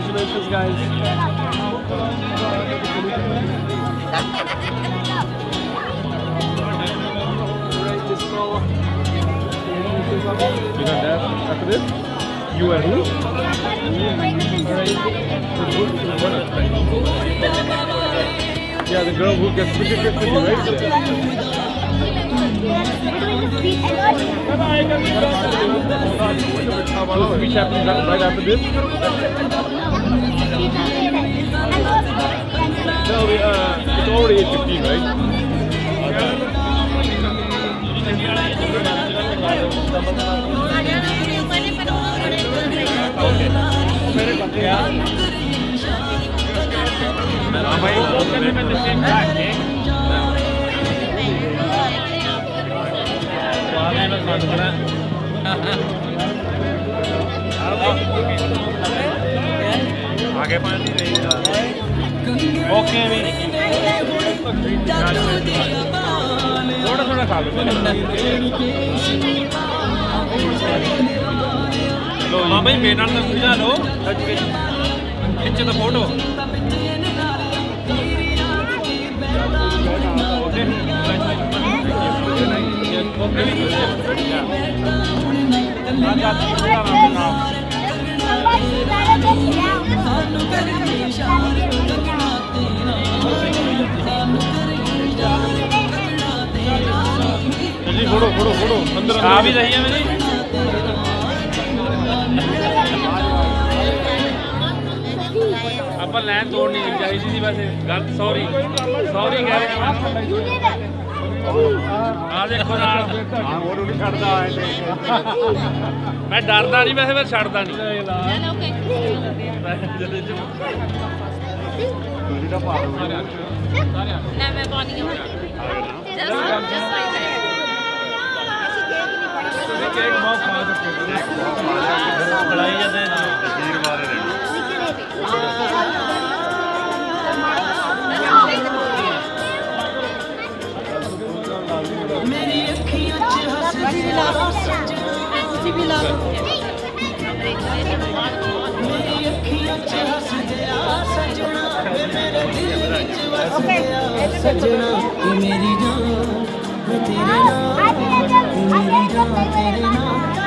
Congratulations, guys. Alright, this stroller. You got that after this? You and who? Yeah, the girl who gets with you, right? The speech happens right after this? No, we, uh, it's already 15, right? Okay. I'm waiting for them at the same time. Okay भी थोड़ा थोड़ा खा लो लो हाँ भाई मेरे नाल समझा लो खिंच तो फोटो जल्दी फोड़ो फोड़ो फोड़ो अंदर आ भी रही है मेरी अपन लाइन तोड़नी चाहिए इसी वजह गलत सॉरी सॉरी कह रहे हैं ਆ ਦੇਖੋ ਨਾਲ ਉਹ ਨਹੀਂ ਛੱਡਦਾ ਮੈਂ ਡਰਦਾ ਨਹੀਂ ਵੈਸੇ ਮੈਂ ਛੱਡਦਾ ਨਹੀਂ ਬੜਾਈ ਜਾਂਦੇ ਵੀ ਲਾ ਲਓ ਤੁਸੀਂ ਵੀ ਲਾ ਲਓ। ਮੇਰੀ ਅੱਖੀਆਂ 'ਚ ਹੱਸਦਿਆ ਸਜਣਾ ਵੇ ਮੇਰੇ ਦਿਲ ਵਿੱਚ ਵਸਦਿਆ ਸਜਣਾ ਵੇ ਮੇਰੀ ਜਾਨ ਮੈਂ ਤੇਰੇ ਨਾਲ ਮੇਰੀ ਜਾਨ ਤੇਰੇ ਨਾਲ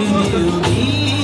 you need.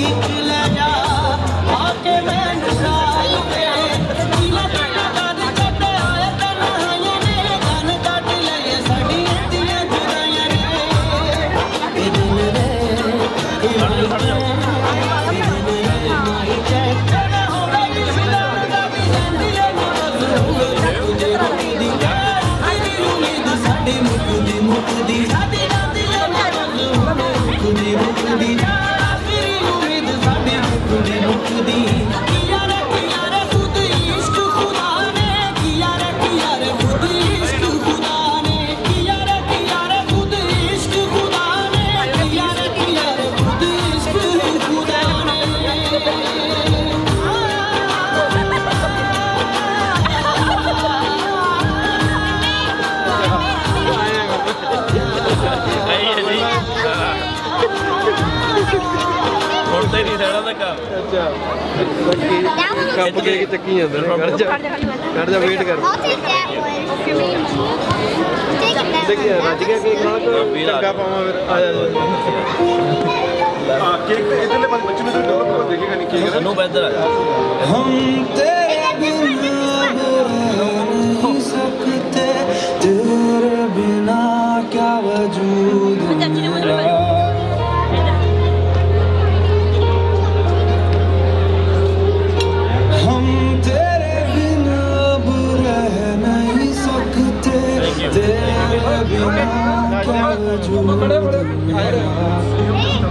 ਅੱਛਾ ਕੱਪ ਕੇ ਕੇ ਚੱਕੀ ਜਾਂਦਾ ਨੇ ਘੜ ਜਾ ਘੜ ਜਾ ਵੇਟ ਕਰ ਦੇਖਿਆ ਰੱਜ ਗਿਆ ਕੇਕ ਨਾਲ ਧੱਗਾ ਪਾਵਾਂ ਫਿਰ ਆ ਜਾ ਆ ਕੇਕ ਇਧਰਲੇ ਬੱਚੇ ਨੂੰ ਡੋਲ ਕੋ ਦੇਖੇਗਾ ਨਹੀਂ ਕੇਕ ਨੂੰ ਬੈਦਰ ਆ ਜਾ ਹਮ ਤੇ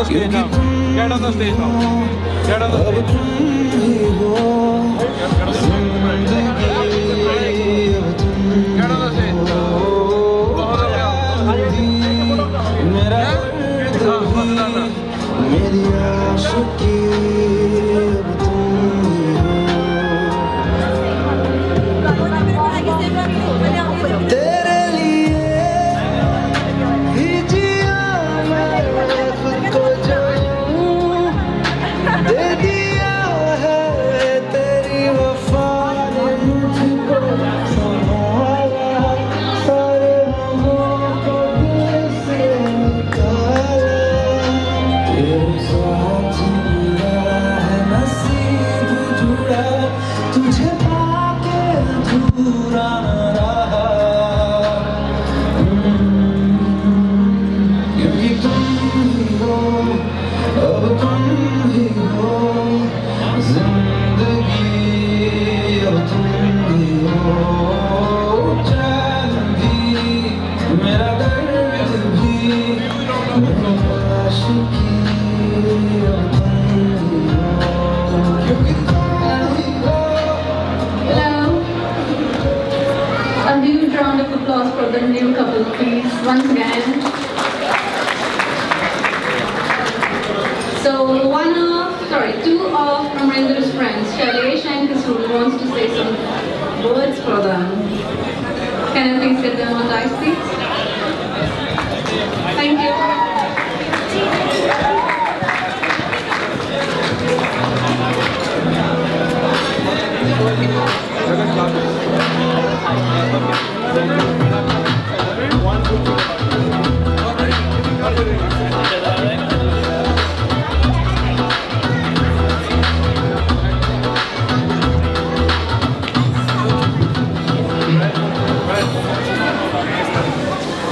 the stage now. Get on the stage now. Get the stage.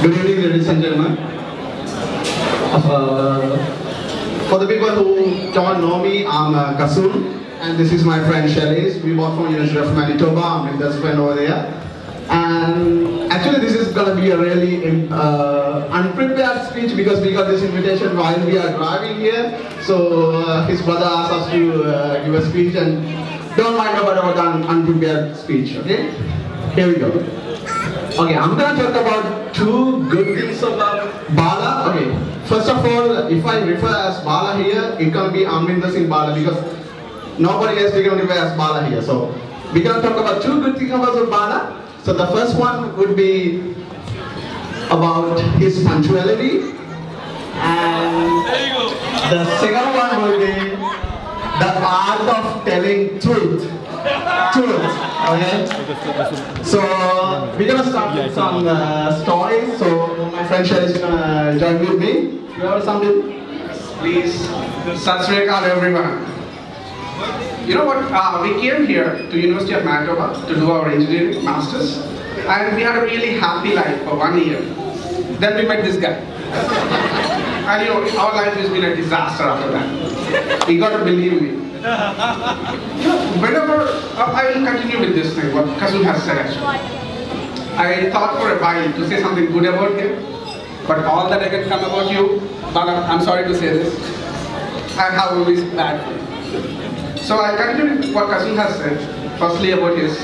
Evening, ladies and gentlemen. Uh, for the people who don't know me, I'm uh, Kasun, and this is my friend Shailesh. We both from University of Manitoba. I'm with this friend over there. And actually, this is going to be a really uh, unprepared speech because we got this invitation while we are driving here. So uh, his brother asked us to uh, give a speech, and don't mind about our un- unprepared speech. Okay, here we go. Okay, I'm gonna talk about two good things about Bala. Okay, first of all, if I refer as Bala here, it can be Amrinder Singh Bala because nobody else we can refer as Bala here. So we're gonna talk about two good things about Bala. So the first one would be about his punctuality, and the second one would be the art of telling truth. Truth. Okay. So we're gonna start with some uh, stories. So my friend Shailesh is gonna join with me. You have something? Please. Sat Sri everyone. You know what? Uh, we came here to University of Manitoba to do our engineering masters, and we had a really happy life for one year. Then we met this guy, and you know our life has been a disaster after that. You gotta believe me. Whenever uh, I will continue with this thing, what Kasun has said. I thought for a while to say something good about him, but all that I can come about you, Bala, I'm sorry to say this, I have always bad for. So I continue what Kasun has said, firstly about his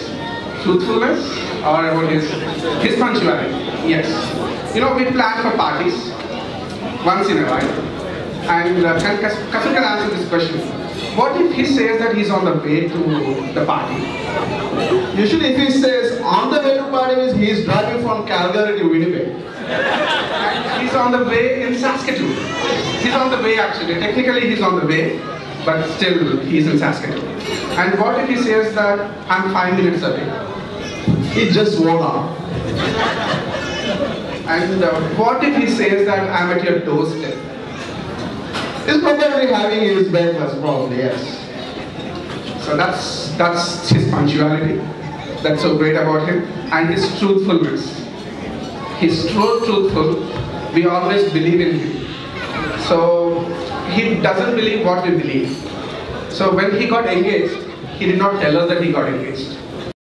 truthfulness or about his, his punctuality. Yes. You know, we plan for parties once in a while. And uh, can Kas- can answer this question. What if he says that he's on the way to the party? Usually if he says on the way to party means he is driving from Calgary to Winnipeg. And he's on the way in Saskatoon. He's on the way actually. Technically he's on the way, but still he's in Saskatoon. And what if he says that I'm five minutes away? He just on. And uh, what if he says that I'm at your doorstep? He's probably having his breakfast, probably, yes. So that's that's his punctuality. That's so great about him. And his truthfulness. He's so truthful. We always believe in him. So he doesn't believe what we believe. So when he got engaged, he did not tell us that he got engaged.